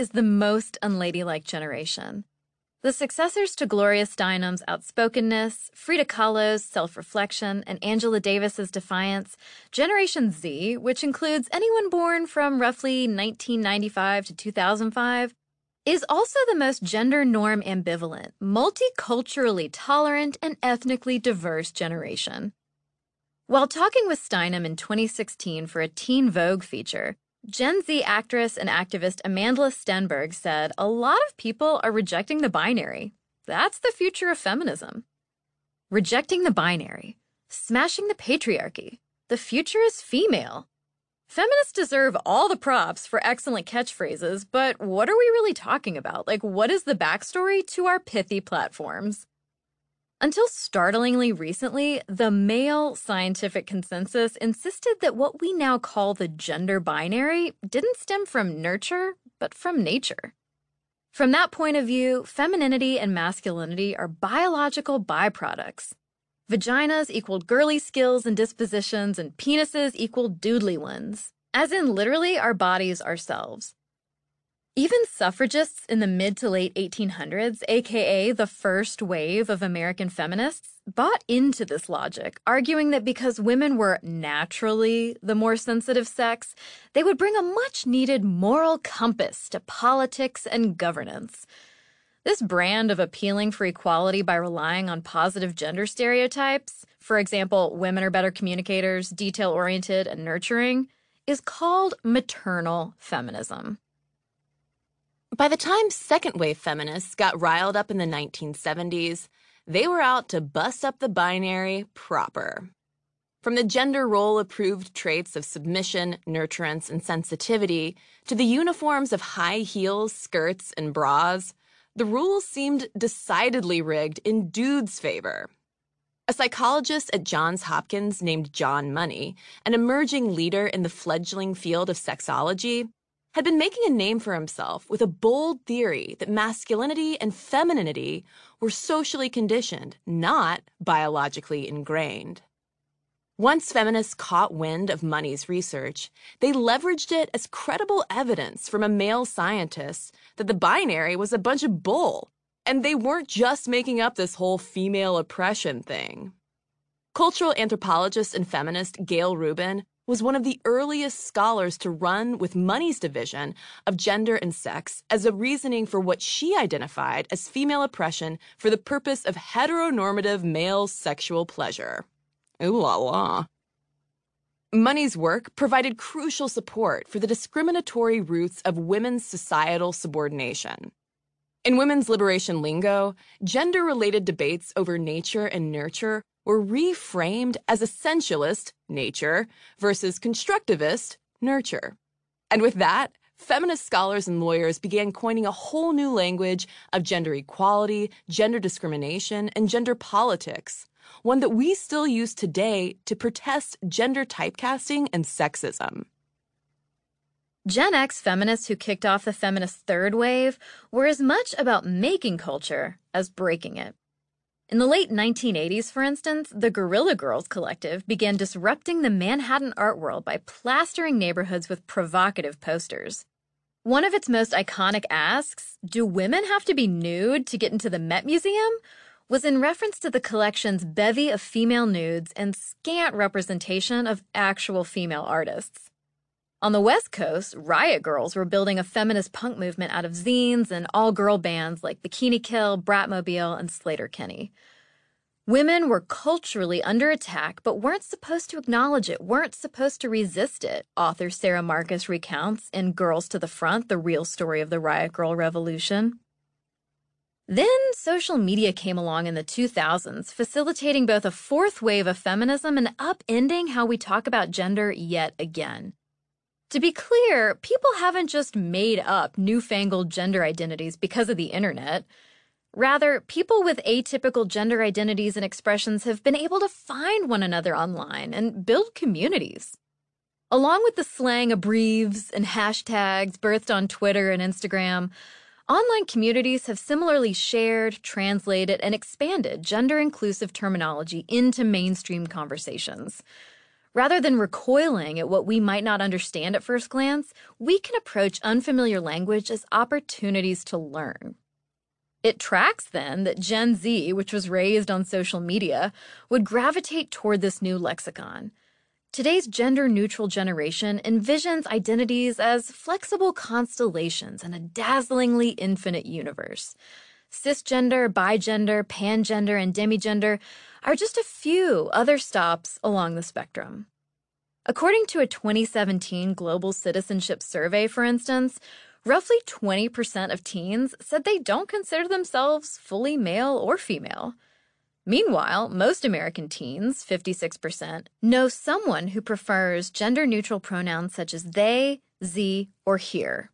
is the most unladylike generation. The successors to Gloria Steinem's outspokenness, Frida Kahlo's self-reflection, and Angela Davis's defiance, Generation Z, which includes anyone born from roughly 1995 to 2005, is also the most gender norm ambivalent, multiculturally tolerant, and ethnically diverse generation. While talking with Steinem in 2016 for a Teen Vogue feature, Gen Z actress and activist Amandla Stenberg said a lot of people are rejecting the binary. That's the future of feminism. Rejecting the binary, smashing the patriarchy. The future is female. Feminists deserve all the props for excellent catchphrases, but what are we really talking about? Like, what is the backstory to our pithy platforms? Until startlingly recently, the male scientific consensus insisted that what we now call the gender binary didn't stem from nurture, but from nature. From that point of view, femininity and masculinity are biological byproducts. Vaginas equaled girly skills and dispositions, and penises equaled doodly ones, as in literally our bodies ourselves. Even suffragists in the mid to late 1800s, aka the first wave of American feminists, bought into this logic, arguing that because women were naturally the more sensitive sex, they would bring a much needed moral compass to politics and governance. This brand of appealing for equality by relying on positive gender stereotypes, for example, women are better communicators, detail oriented, and nurturing, is called maternal feminism. By the time second wave feminists got riled up in the 1970s, they were out to bust up the binary proper. From the gender role approved traits of submission, nurturance, and sensitivity to the uniforms of high heels, skirts, and bras, the rules seemed decidedly rigged in dudes' favor. A psychologist at Johns Hopkins named John Money, an emerging leader in the fledgling field of sexology, had been making a name for himself with a bold theory that masculinity and femininity were socially conditioned, not biologically ingrained. Once feminists caught wind of Money's research, they leveraged it as credible evidence from a male scientist that the binary was a bunch of bull, and they weren't just making up this whole female oppression thing. Cultural anthropologist and feminist Gayle Rubin was one of the earliest scholars to run with Money's division of gender and sex as a reasoning for what she identified as female oppression for the purpose of heteronormative male sexual pleasure. Ooh la la. Money's work provided crucial support for the discriminatory roots of women's societal subordination. In women's liberation lingo, gender related debates over nature and nurture were reframed as essentialist nature versus constructivist nurture. And with that, feminist scholars and lawyers began coining a whole new language of gender equality, gender discrimination, and gender politics, one that we still use today to protest gender typecasting and sexism. Gen X feminists who kicked off the feminist third wave were as much about making culture as breaking it. In the late 1980s, for instance, the Guerrilla Girls Collective began disrupting the Manhattan art world by plastering neighborhoods with provocative posters. One of its most iconic asks, Do women have to be nude to get into the Met Museum? was in reference to the collection's bevy of female nudes and scant representation of actual female artists. On the West Coast, Riot Grrrls were building a feminist punk movement out of zines and all girl bands like Bikini Kill, Bratmobile, and Sleater-Kinney. Women were culturally under attack, but weren't supposed to acknowledge it, weren't supposed to resist it, author Sara Marcus recounts in Girls to the Front, the real story of the Riot Grrrl Revolution. Then social media came along in the 2000s, facilitating both a fourth wave of feminism and upending how we talk about gender yet again. To be clear, people haven't just made up newfangled gender identities because of the internet. Rather, people with atypical gender identities and expressions have been able to find one another online and build communities. Along with the slang abbreves and hashtags birthed on Twitter and Instagram, online communities have similarly shared, translated, and expanded gender inclusive terminology into mainstream conversations. Rather than recoiling at what we might not understand at first glance, we can approach unfamiliar language as opportunities to learn. It tracks then that Gen Z, which was raised on social media, would gravitate toward this new lexicon. Today's gender neutral generation envisions identities as flexible constellations in a dazzlingly infinite universe. Cisgender, bigender, pangender, and demigender are just a few other stops along the spectrum. According to a 2017 Global Citizenship Survey, for instance, roughly 20% of teens said they don't consider themselves fully male or female. Meanwhile, most American teens, 56%, know someone who prefers gender neutral pronouns such as they, ze, or hir.